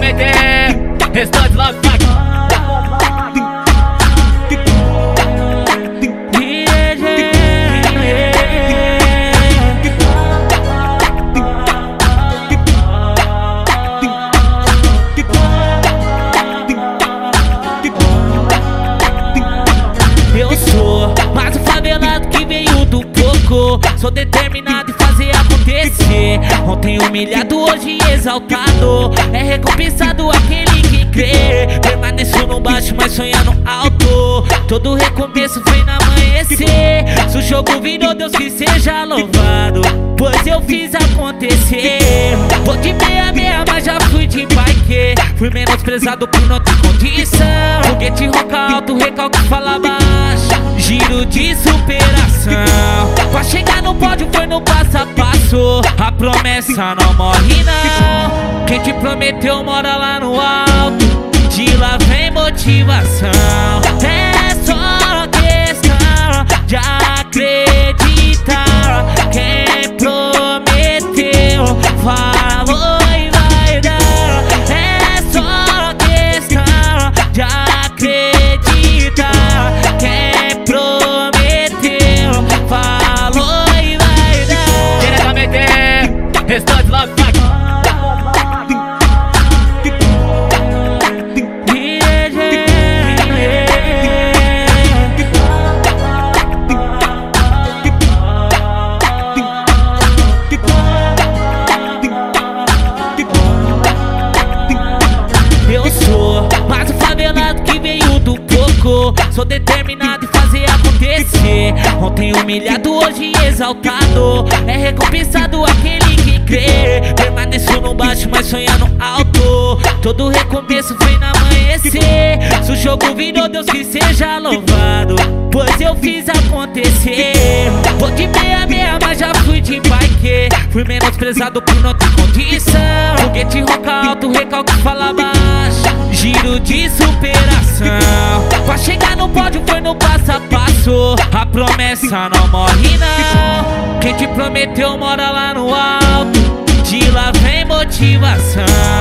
meter. Restante logo vai Eu sou mais um favelado que veio do coco Sou determinado fazer acontecer. Ontem humilhado, hoje exaltado. É recompensado aquele que crê. Permaneço no baixo, mas sonhando alto. Todo recomeço vem no amanhecer. Se o jogo virou, Deus que seja louvado. Pois eu fiz acontecer. Vou de meia meia, mas já fui de bike Fui menosprezado por não ter condição. Foguete roca alto, recalque fala baixo. Giro de superação. Pra chegar no pódio foi no passo a promessa não morre não. Quem te prometeu mora lá no alto. De lá vem motivação Restante logo vai. Eu sou favelado que veio do coco Sou determinado em fazer acontecer. Ontem humilhado, hoje exaltado É recompensado aquele que crê Permaneço no baixo, mas sonhando alto. Todo recomeço vem no amanhecer. Se o jogo virou, Deus que seja louvado Pois eu fiz acontecer. Vou de meia meia, mas já fui de bike. Fui menosprezado por não ter condição. Foguete roca alto, recalque fala baixo. Giro de superação. Pra chegar no pódio foi no passo a passo. A promessa não morre não prometeu mora lá no alto. De lá vem motivação